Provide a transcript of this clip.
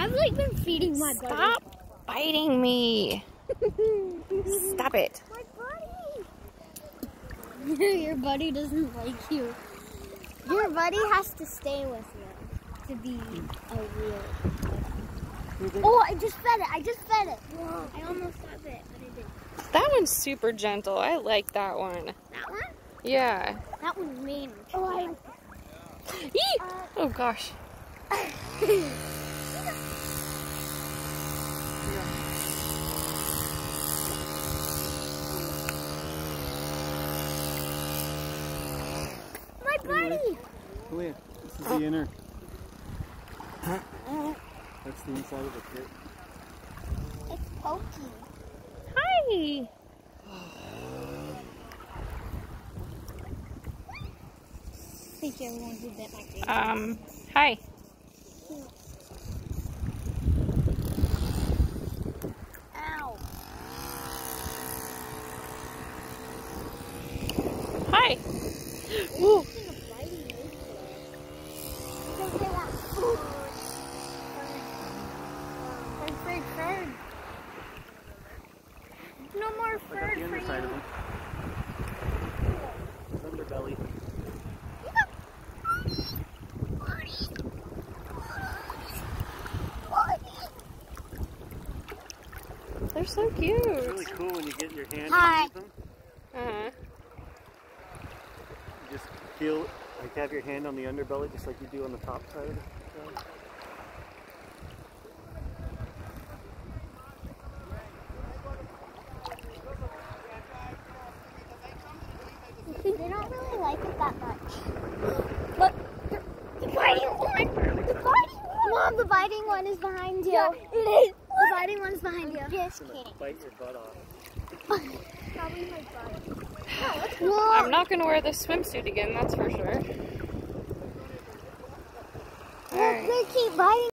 I've like been feeding my Stop biting me. Stop it. My buddy. Your buddy doesn't like you. Your buddy has to stay with you to be a real. Oh, I just fed it. I just fed it. I almost got bit, but I didn't. That one's super gentle. I like that one. That one? Yeah. That one's mean. Oh, I like Eee! Oh gosh. My buddy. Oh yeah, this is the inner. That's the inside of the pit. It's Pokey. Hi. Thank you, everyone who bit my face. Um, hi. Ow. Hi. Ooh. No more Look at the underside of you. them. Underbelly. They're so It's really cute. cool when you get your hand Hi. underneath them. Uh-huh. You just feel like have your hand on the underbelly just like you do on the top side of the dog. They don't really like it that much. But the, the biting one, the biting one. Mom, the biting one is behind you. Yeah, it is. The biting one's behind you. Just It's kidding. bite your butt off. Probably my butt. I'm not gonna wear this swimsuit again, that's for sure. Look, they keep biting.